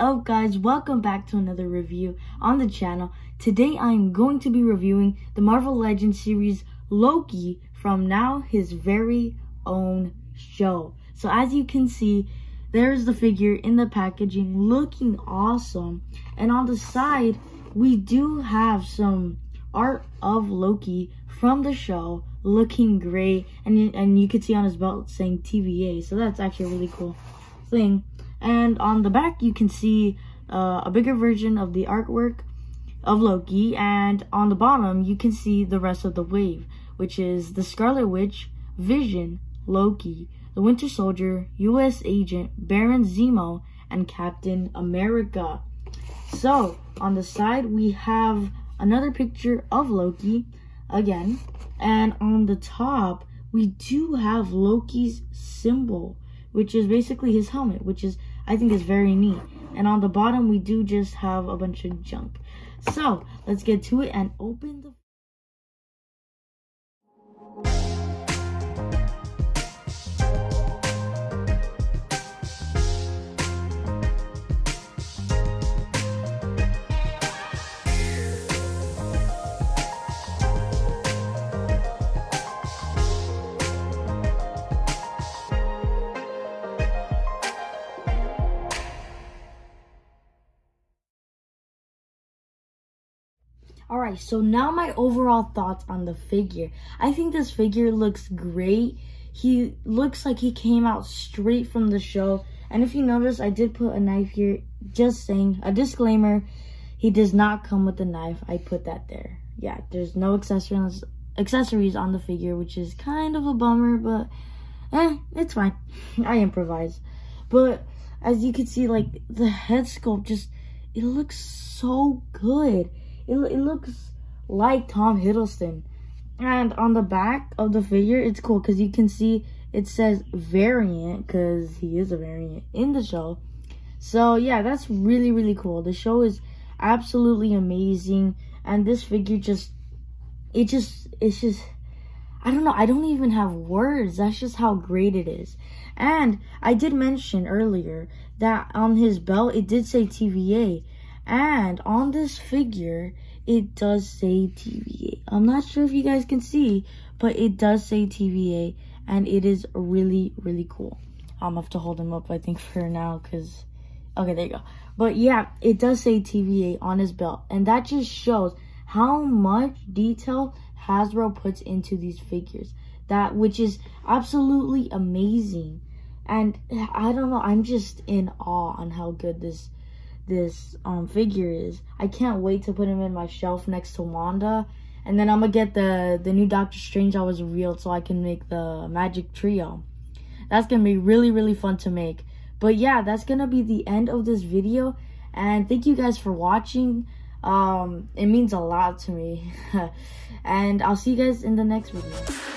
up guys? Welcome back to another review on the channel. Today I'm going to be reviewing the Marvel Legends series Loki from now his very own show. So as you can see, there's the figure in the packaging looking awesome. And on the side, we do have some art of Loki from the show looking great. And, and you can see on his belt saying TVA. So that's actually a really cool thing. And on the back, you can see uh, a bigger version of the artwork of Loki. And on the bottom, you can see the rest of the wave, which is the Scarlet Witch, Vision, Loki, the Winter Soldier, U.S. Agent, Baron Zemo, and Captain America. So, on the side, we have another picture of Loki again. And on the top, we do have Loki's symbol, which is basically his helmet, which is I think it's very neat. And on the bottom, we do just have a bunch of junk. So let's get to it and open the Alright, so now my overall thoughts on the figure. I think this figure looks great. He looks like he came out straight from the show. And if you notice, I did put a knife here. Just saying, a disclaimer, he does not come with a knife. I put that there. Yeah, there's no accessories accessories on the figure, which is kind of a bummer, but eh, it's fine. I improvise. But as you can see, like, the head sculpt just, it looks so good. It, it looks like Tom Hiddleston. And on the back of the figure, it's cool because you can see it says variant because he is a variant in the show. So yeah, that's really, really cool. The show is absolutely amazing. And this figure just, it just, it's just, I don't know. I don't even have words. That's just how great it is. And I did mention earlier that on his belt, it did say TVA. And on this figure, it does say TVA. I'm not sure if you guys can see, but it does say TVA. And it is really, really cool. I'm have to hold him up, I think, for now, because... Okay, there you go. But yeah, it does say TVA on his belt. And that just shows how much detail Hasbro puts into these figures. That, which is absolutely amazing. And I don't know, I'm just in awe on how good this this um figure is. I can't wait to put him in my shelf next to Wanda. And then I'm gonna get the the new Doctor Strange I was revealed so I can make the magic trio. That's gonna be really really fun to make. But yeah, that's gonna be the end of this video. And thank you guys for watching. Um, it means a lot to me. and I'll see you guys in the next video.